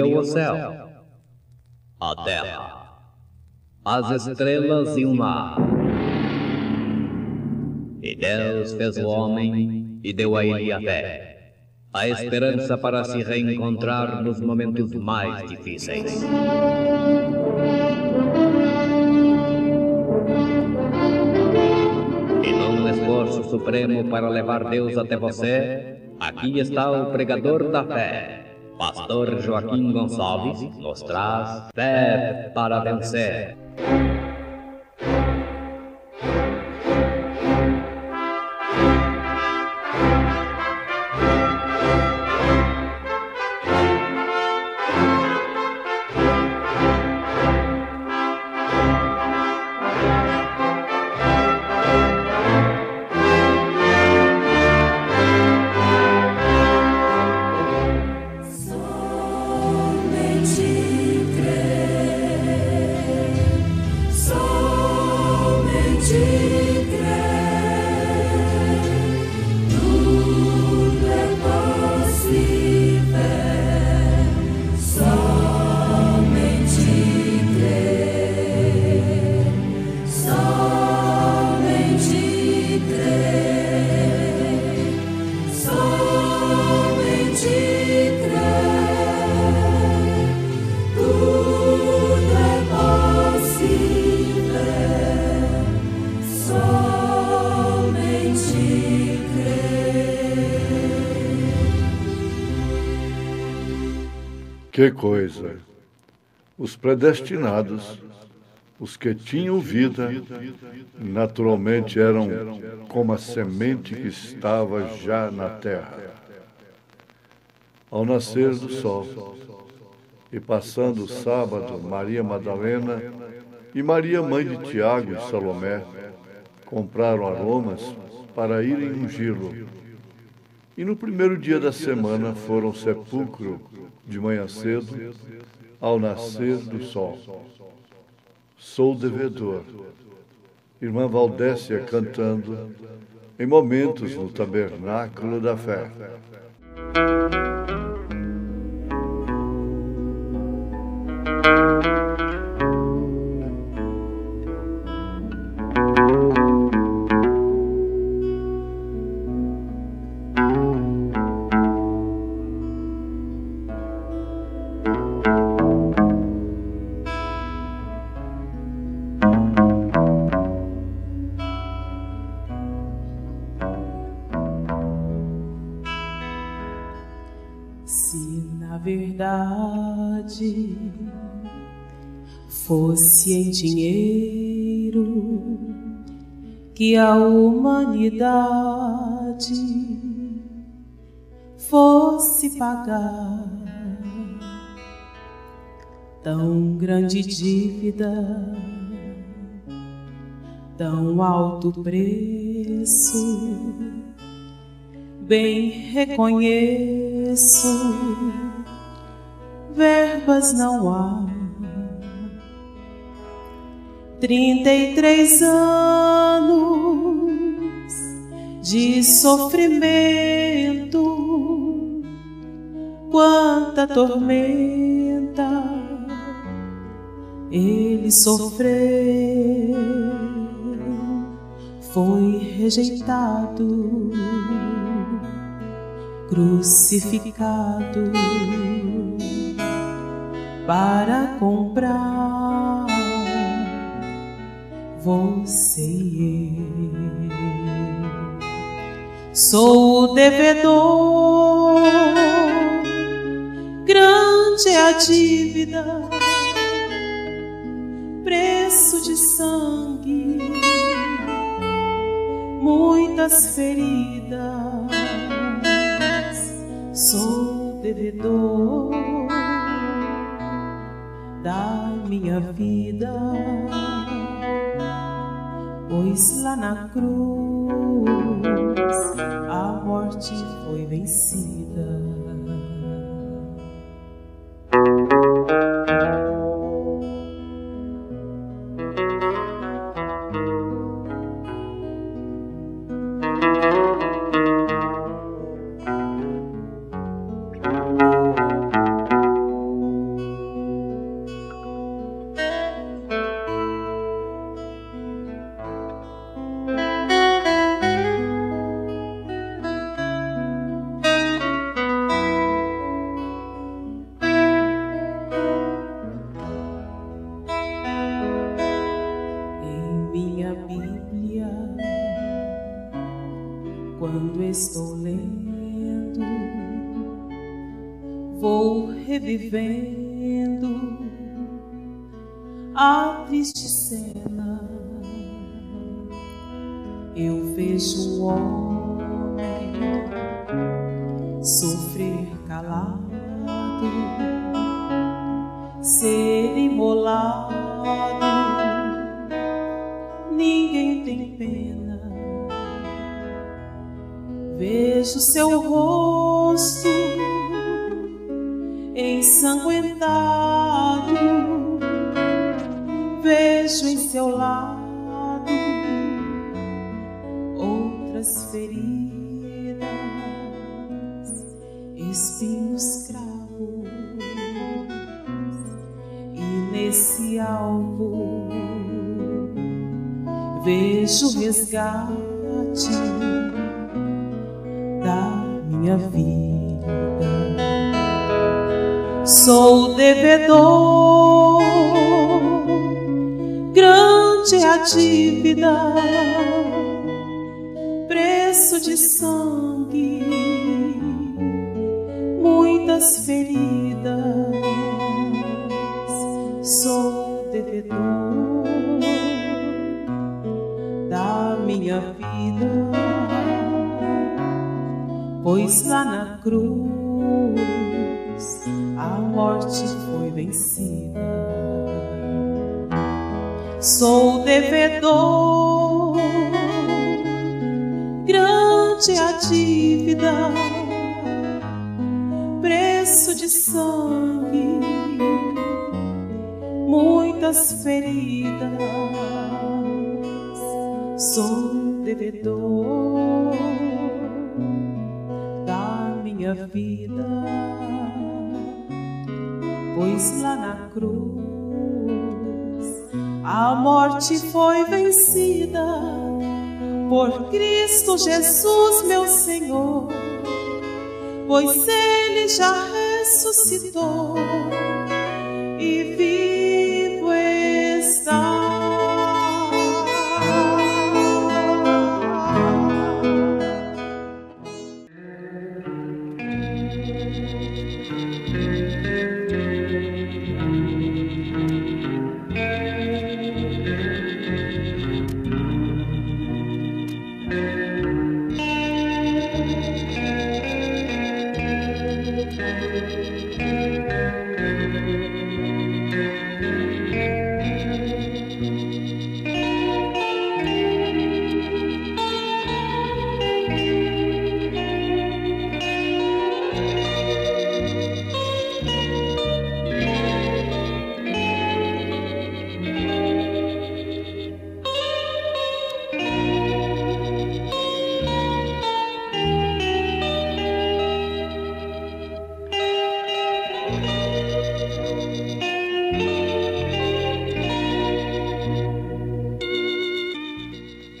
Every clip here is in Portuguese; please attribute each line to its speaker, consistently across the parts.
Speaker 1: o mundo, criou o céu, a terra, as estrelas e o mar. E Deus fez o homem e deu a ele a fé, a esperança para se reencontrar nos momentos mais difíceis. E num esforço supremo para levar Deus até você, aqui está o pregador da fé. Pastor Joaquim Gonçalves nos traz fé para vencer.
Speaker 2: Que coisa! Os predestinados, os que tinham vida, naturalmente eram como a semente que estava já na terra. Ao nascer do sol, e passando o sábado, Maria Madalena e Maria, mãe de Tiago e Salomé, compraram aromas para irem ungí-lo. E no primeiro dia da semana foram ao sepulcro de manhã cedo, ao nascer do sol. Sou devedor. Irmã Valdécia cantando em momentos no tabernáculo da fé.
Speaker 3: Dinheiro que a humanidade fosse pagar tão grande dívida, tão alto preço bem reconheço, verbas não há. Trinta e três anos de sofrimento, quanta tormenta ele sofreu, foi rejeitado crucificado para comprar você e eu. Sou o devedor, grande é a dívida, preço de sangue, muitas feridas sou devedor da minha vida, pois lá na cruz a morte foi vencida. Estou lendo, vou revivendo a triste cena. Eu vejo um homem sofrer calado, seu rosto ensanguentado, vejo em seu lado outras feridas, espinhos cravos, e nesse alvo vejo resgate minha vida. Sou devedor, grande a dívida, preço de sangue, muitas feridas. Pois lá na cruz. A morte foi vencida. Sou devedor, grande a dívida, preço de sangue, muitas feridas. Sou devedor minha vida pois lá na cruz a morte foi vencida. Por Cristo Jesus, meu Senhor, pois Ele já ressuscitou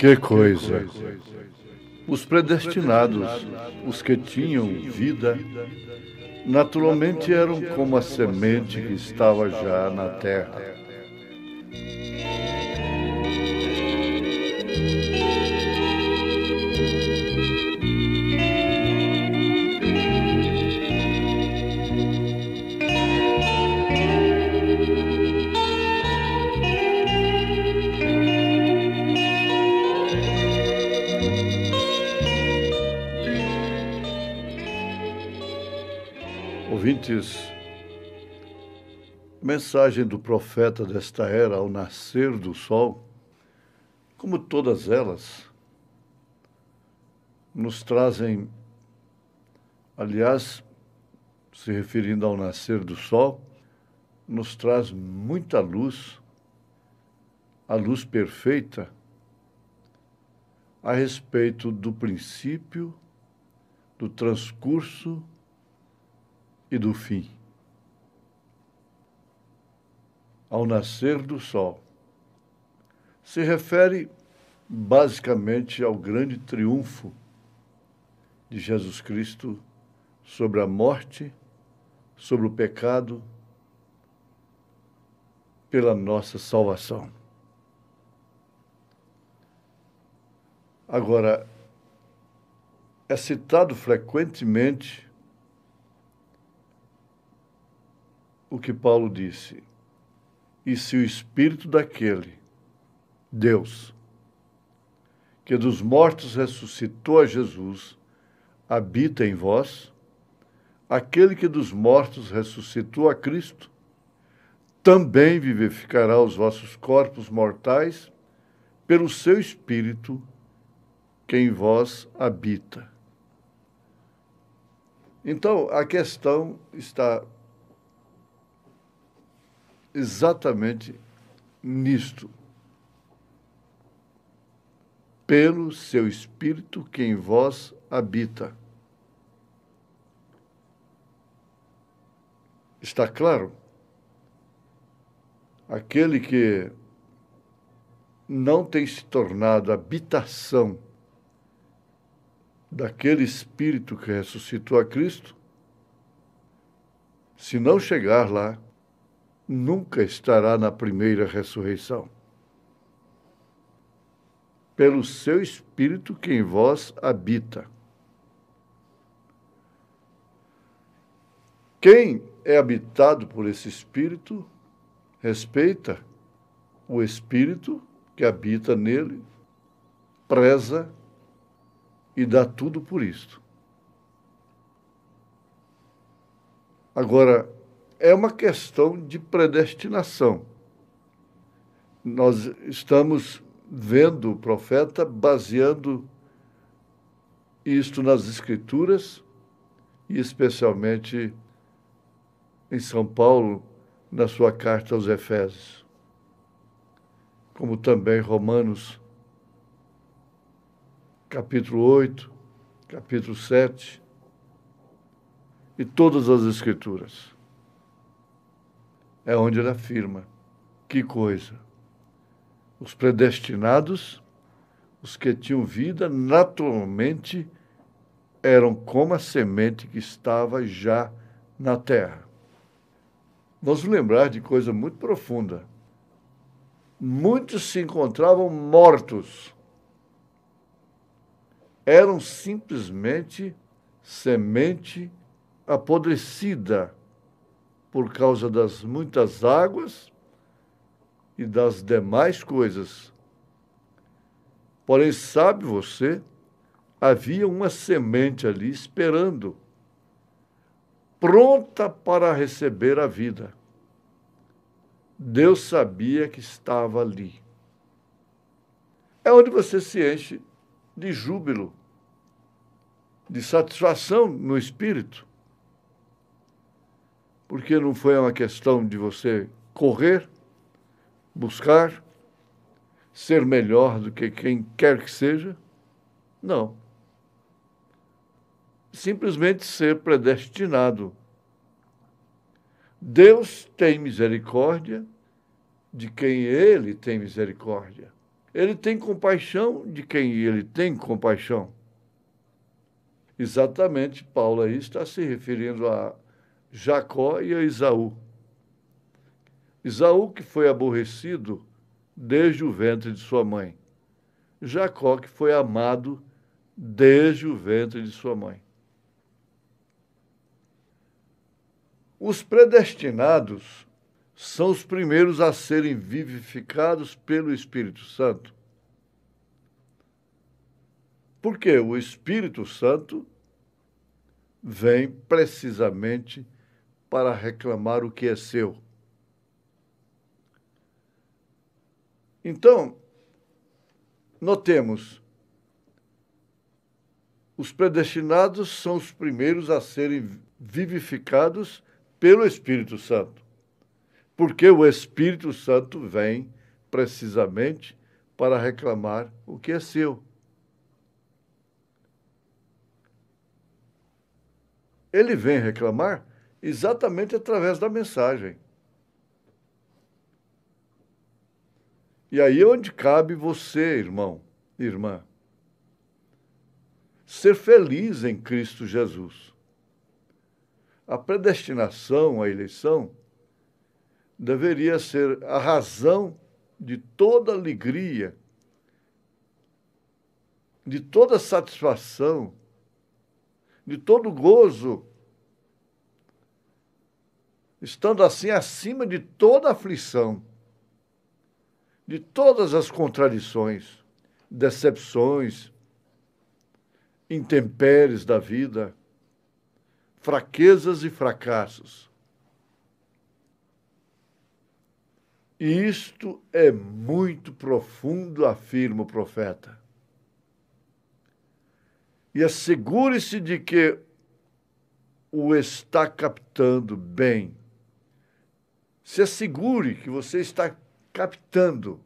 Speaker 2: Que coisa! Os predestinados, os que tinham vida, naturalmente eram como a semente que estava já na terra. Ouvintes, mensagem do profeta desta era ao nascer do sol, como todas elas, nos trazem, aliás, se referindo ao nascer do sol, nos traz muita luz, a luz perfeita, a respeito do princípio, do transcurso e do fim. Ao nascer do sol, se refere basicamente ao grande triunfo de Jesus Cristo sobre a morte, sobre o pecado, pela nossa salvação. Agora, é citado frequentemente o que Paulo disse. E se o espírito daquele, Deus, que dos mortos ressuscitou a Jesus, habita em vós, aquele que dos mortos ressuscitou a Cristo, também vivificará os vossos corpos mortais pelo seu espírito que em vós habita. Então, a questão está exatamente nisto. Pelo seu espírito que em vós habita. Está claro? Aquele que não tem se tornado habitação daquele Espírito que ressuscitou a Cristo, se não chegar lá, nunca estará na primeira ressurreição. Pelo seu Espírito que em vós habita. Quem é habitado por esse Espírito respeita o Espírito que habita nele, preza e dá tudo por isto. Agora, é uma questão de predestinação. Nós estamos vendo o profeta baseando isto nas Escrituras e especialmente em São Paulo, na sua carta aos Efésios, como também Romanos capítulo 8, capítulo 7 e todas as Escrituras. É onde ele afirma: que coisa! Os predestinados, os que tinham vida, naturalmente eram como a semente que estava já na terra. Vamos lembrar de coisa muito profunda. Muitos se encontravam mortos eram simplesmente semente apodrecida por causa das muitas águas e das demais coisas. Porém, sabe você, havia uma semente ali esperando, pronta para receber a vida. Deus sabia que estava ali. É onde você se enche de júbilo, de satisfação no espírito. Porque não foi uma questão de você correr, buscar, ser melhor do que quem quer que seja. Não. Simplesmente ser predestinado. Deus tem misericórdia de quem ele tem misericórdia. Ele tem compaixão de quem ele tem compaixão. Exatamente, Paulo aí está se referindo a Jacó e a Isaú. Isaú que foi aborrecido desde o ventre de sua mãe. Jacó que foi amado desde o ventre de sua mãe. Os predestinados são os primeiros a serem vivificados pelo Espírito Santo. Porque o Espírito Santo vem precisamente para reclamar o que é seu. Então, notemos, os predestinados são os primeiros a serem vivificados pelo Espírito Santo. Porque o Espírito Santo vem precisamente para reclamar o que é seu. Ele vem reclamar exatamente através da mensagem. E aí é onde cabe você, irmão, irmã, ser feliz em Cristo Jesus. A predestinação, a eleição, deveria ser a razão de toda alegria, de toda satisfação de todo gozo, estando assim acima de toda aflição, de todas as contradições, decepções, intempéries da vida, fraquezas e fracassos. Isto é muito profundo, afirma o profeta. E assegure-se de que o está captando bem. Se assegure que você está captando.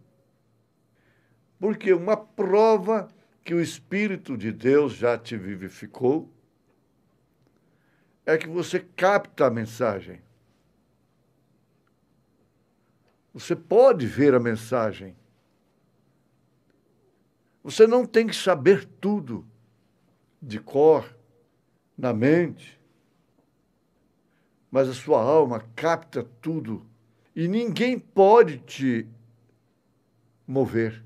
Speaker 2: Porque uma prova que o Espírito de Deus já te vivificou é que você capta a mensagem. Você pode ver a mensagem. Você não tem que saber tudo de cor, na mente, mas a sua alma capta tudo e ninguém pode te mover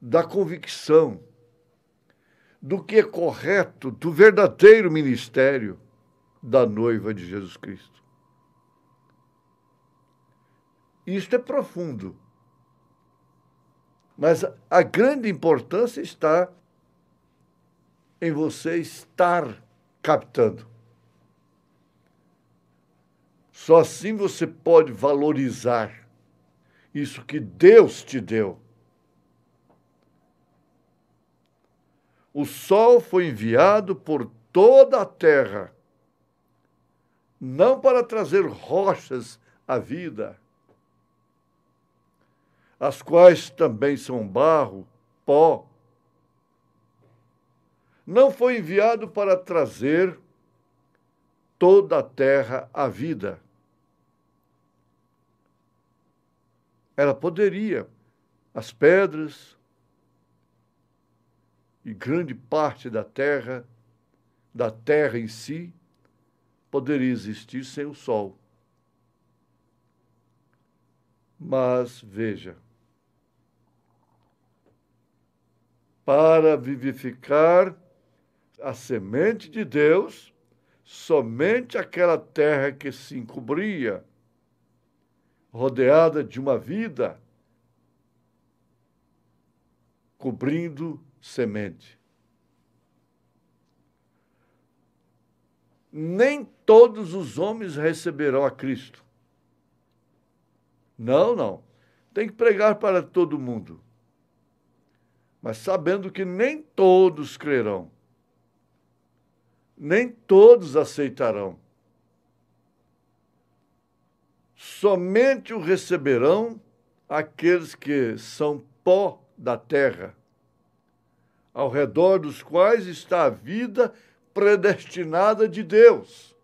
Speaker 2: da convicção do que é correto, do verdadeiro ministério da noiva de Jesus Cristo. Isto é profundo. Mas a grande importância está em você estar captando. Só assim você pode valorizar isso que Deus te deu. O sol foi enviado por toda a terra, não para trazer rochas à vida, as quais também são barro, pó. Não foi enviado para trazer toda a terra à vida. Ela poderia, as pedras e grande parte da terra, da terra em si, poderia existir sem o sol. Mas veja, para vivificar a semente de Deus, somente aquela terra que se encobria, rodeada de uma vida, cobrindo semente. Nem todos os homens receberão a Cristo. Não, não. Tem que pregar para todo mundo mas sabendo que nem todos crerão, nem todos aceitarão. Somente o receberão aqueles que são pó da terra, ao redor dos quais está a vida predestinada de Deus.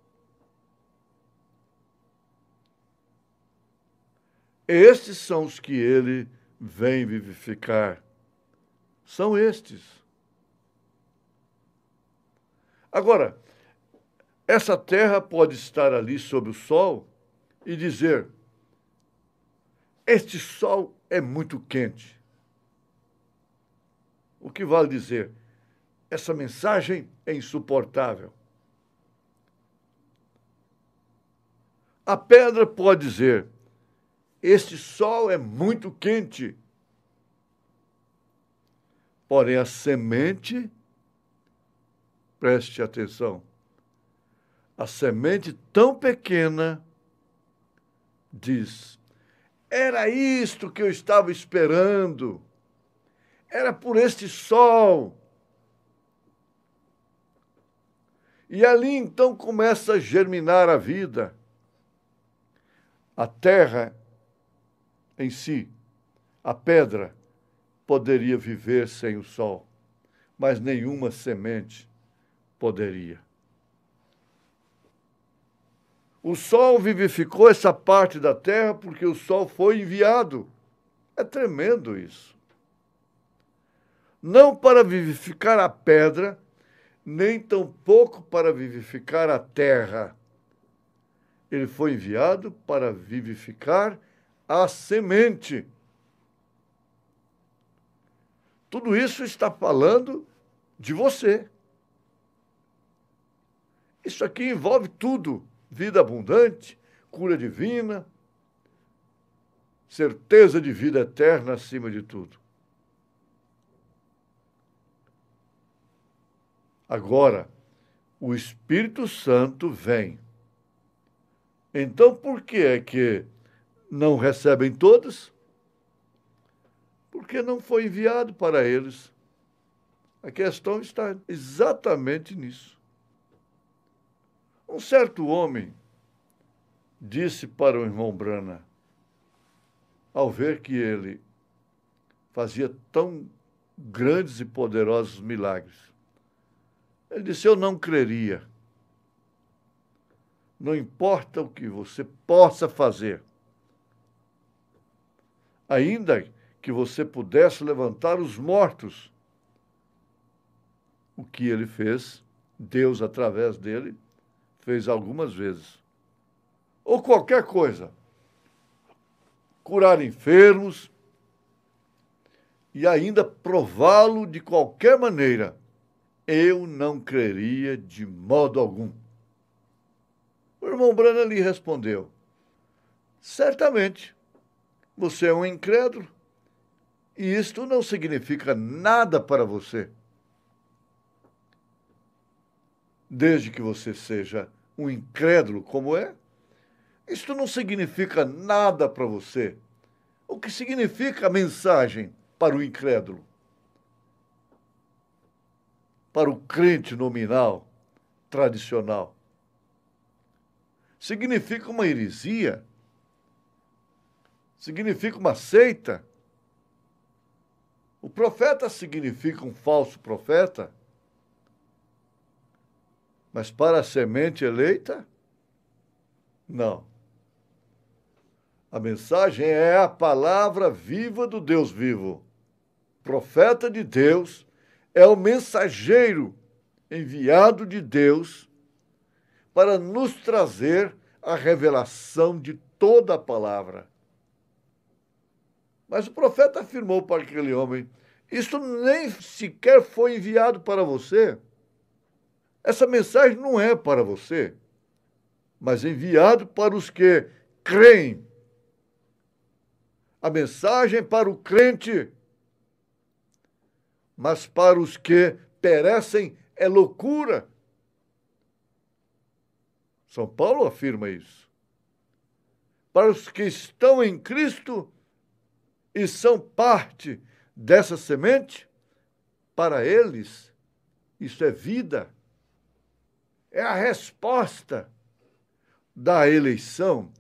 Speaker 2: Estes são os que ele vem vivificar são estes. Agora, essa terra pode estar ali sob o sol e dizer: Este sol é muito quente. O que vale dizer? Essa mensagem é insuportável. A pedra pode dizer: Este sol é muito quente. Porém, a semente, preste atenção, a semente tão pequena diz: era isto que eu estava esperando, era por este sol. E ali então começa a germinar a vida. A terra em si, a pedra, poderia viver sem o sol, mas nenhuma semente poderia. O sol vivificou essa parte da terra porque o sol foi enviado. É tremendo isso. Não para vivificar a pedra, nem tampouco para vivificar a terra. Ele foi enviado para vivificar a semente. Tudo isso está falando de você. Isso aqui envolve tudo: vida abundante, cura divina, certeza de vida eterna acima de tudo. Agora, o Espírito Santo vem. Então, por que é que não recebem todos? Porque não foi enviado para eles. A questão está exatamente nisso. Um certo homem disse para o irmão Brana, ao ver que ele fazia tão grandes e poderosos milagres, ele disse: Eu não creria. Não importa o que você possa fazer, ainda que você pudesse levantar os mortos, o que ele fez, Deus, através dele, fez algumas vezes. Ou qualquer coisa. Curar enfermos e ainda prová-lo de qualquer maneira. Eu não creria de modo algum. O irmão Brana lhe respondeu: Certamente, você é um incrédulo e isto não significa nada para você. Desde que você seja um incrédulo como é, isto não significa nada para você. O que significa a mensagem para o incrédulo? Para o crente nominal, tradicional? Significa uma heresia? Significa uma seita? O profeta significa um falso profeta? Mas para a semente eleita? Não. A mensagem é a palavra viva do Deus vivo. Profeta de Deus é o mensageiro enviado de Deus para nos trazer a revelação de toda a palavra. Mas o profeta afirmou para aquele homem: Isto nem sequer foi enviado para você. Essa mensagem não é para você, mas enviado para os que creem. A mensagem para o crente, mas para os que perecem é loucura. São Paulo afirma isso. Para os que estão em Cristo, e são parte dessa semente, para eles, isso é vida. É a resposta da eleição,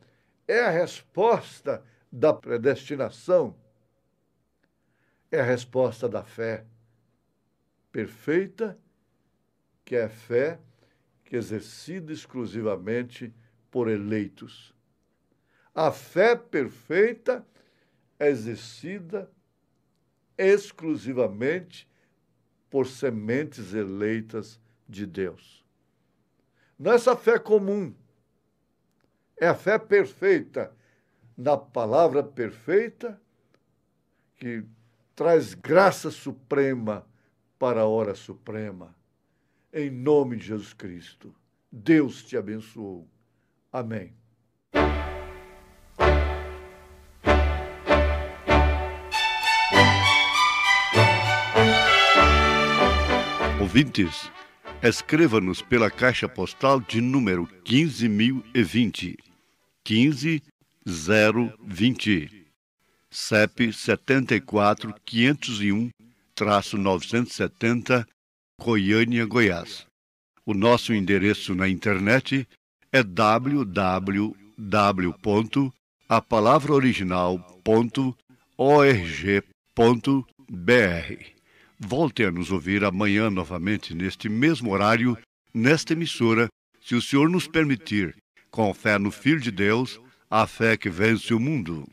Speaker 2: é a resposta da predestinação, é a resposta da fé perfeita, que é a fé que é exercida exclusivamente por eleitos. A fé perfeita é exercida exclusivamente por sementes eleitas de Deus. Não é essa fé comum, é a fé perfeita, na palavra perfeita, que traz graça suprema para a hora suprema. Em nome de Jesus Cristo. Deus te abençoou. Amém.
Speaker 4: ouvintes, escreva-nos pela caixa postal de número 15020, 15020, CEP 74 501 970, Goiânia, Goiás. O nosso endereço na internet é www.apalavraoriginal.org.br. Volte a nos ouvir amanhã novamente, neste mesmo horário, nesta emissora, se o Senhor nos permitir, com fé no Filho de Deus, a fé que vence o mundo.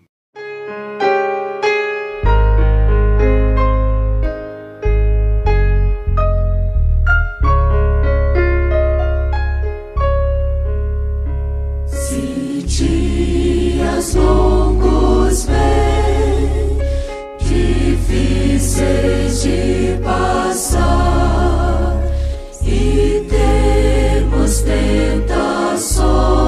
Speaker 5: difíceis de passar e temos tentações.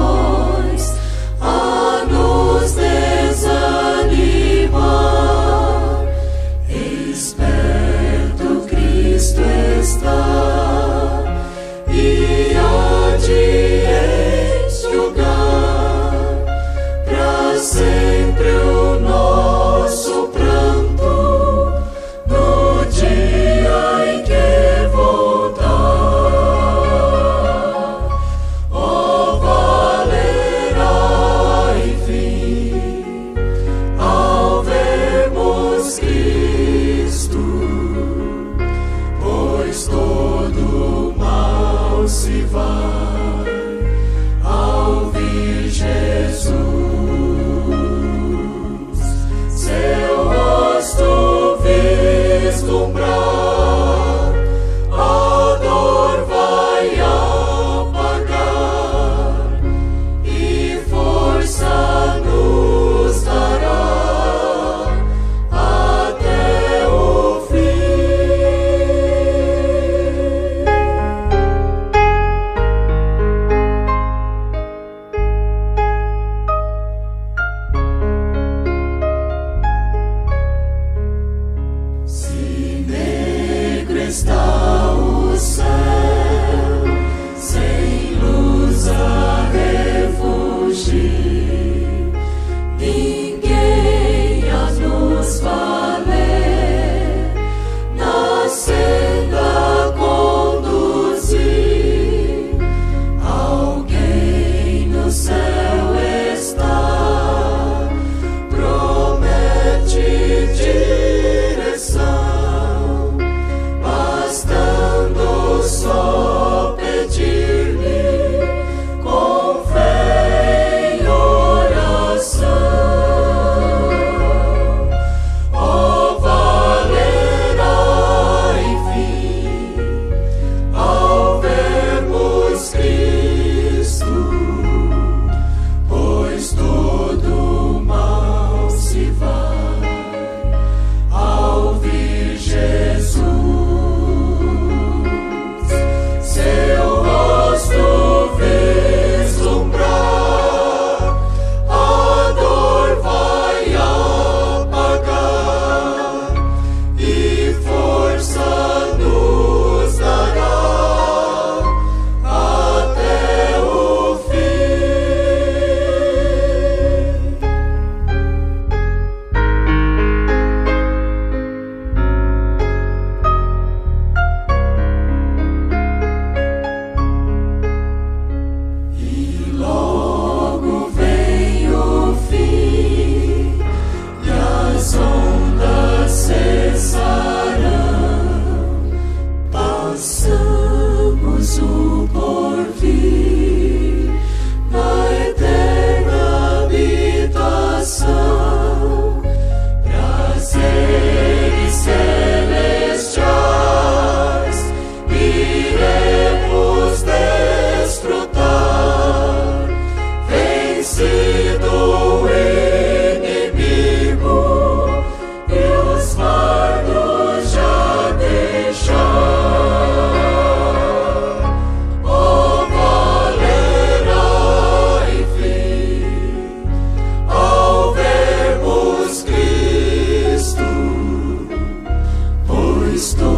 Speaker 5: estou.